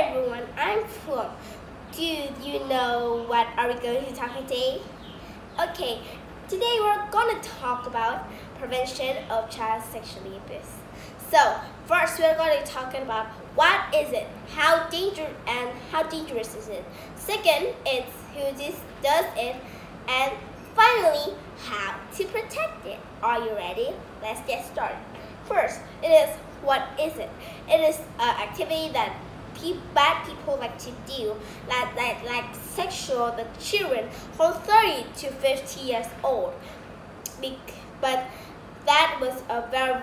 everyone, I'm Flo. Do you know what are we going to talk today? Okay, today we're going to talk about prevention of child sexual abuse. So, first we're going to talk about what is it, how dangerous and how dangerous is it. Second, it's who this does it, and finally, how to protect it. Are you ready? Let's get started. First, it is what is it? It is an activity that pe bad people like to do, like, like, like sexual the children from 30 to 50 years old. But that was a very,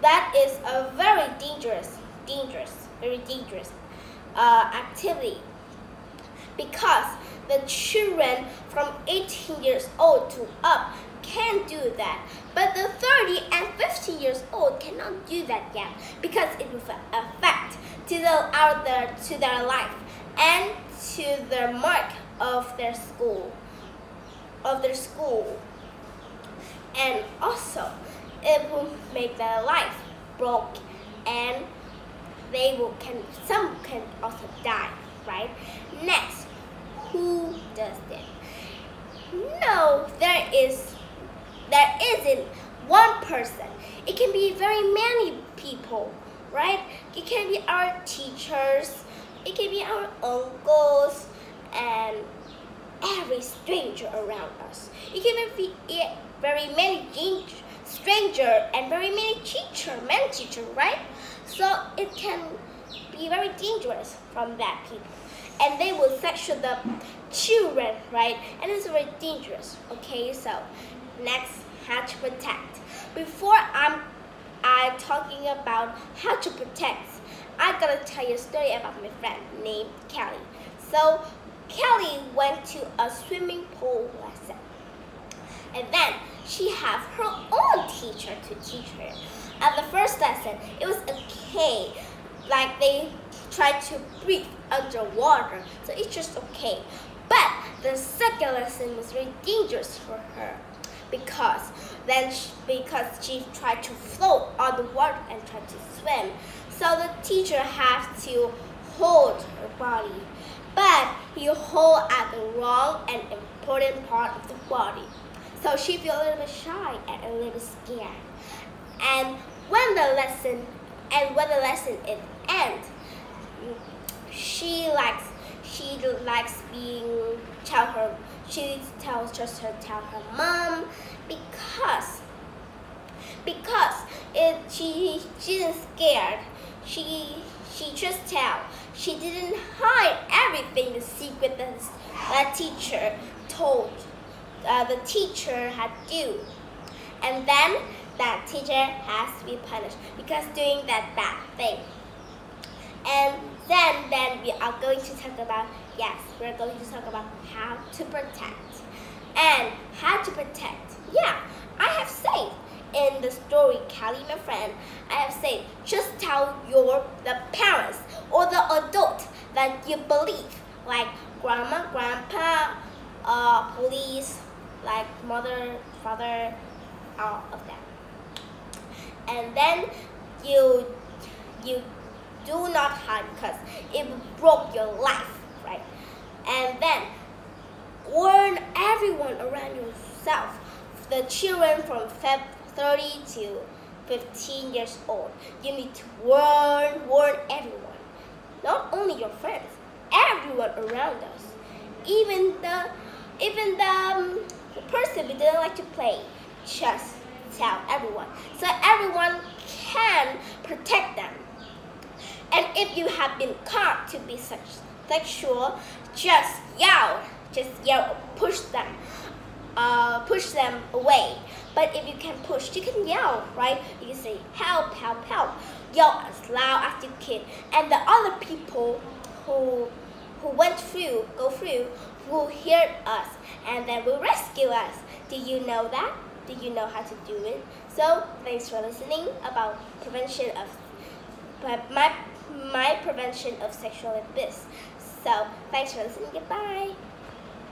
that is a very dangerous, dangerous, very dangerous uh, activity because the children from 18 years old to up can do that. But the 30 and 50 years old cannot do that yet because it will to the out there to their life and to the mark of their school of their school. And also it will make their life broke and they will can some can also die, right? Next, who does this? No, there is there isn't one person. It can be very many people, right? It can be our teachers, it can be our uncles, and every stranger around us. It can be very many stranger and very many teacher, men teacher, right? So it can be very dangerous from that people. And they will sexual the children, right? And it's very dangerous, okay? So next, how to protect. Before I'm I talking about how to protect, I'm gonna tell you a story about my friend named Kelly. So Kelly went to a swimming pool lesson. And then she had her own teacher to teach her. At the first lesson, it was okay. Like they tried to breathe underwater, so it's just okay. But the second lesson was very dangerous for her because then she, because she tried to float on the water and tried to swim. So the teacher has to hold her body, but he hold at the wrong and important part of the body. So she feel a little bit shy and a little scared. And when the lesson and when the lesson is end, she likes she likes being tell her she tells just her tell her mom because because it she she's scared. She she just tell. She didn't hide everything the secret that that teacher told uh, the teacher had do. And then that teacher has to be punished because doing that bad thing. And then then we are going to talk about yes we're going to talk about how to protect and how to protect yeah i have said in the story Kelly my friend i have said just tell your the parents or the adult that you believe like grandma grandpa uh, police like mother father all of them and then you you do not hide because it broke your life? And then warn everyone around yourself, the children from 30 to 15 years old. You need to warn, warn everyone. Not only your friends, everyone around us. Even the, even the, um, the person we didn't like to play. Just tell everyone. So everyone can protect them. And if you have been caught to be such sexual, just yell, just yell, push them, uh, push them away. But if you can push, you can yell, right? You can say help, help, help. Yell as loud as you can. And the other people who who went through, go through, will hear us and then will rescue us. Do you know that? Do you know how to do it? So thanks for listening about prevention of my my prevention of sexual abuse. So thanks for listening. Goodbye.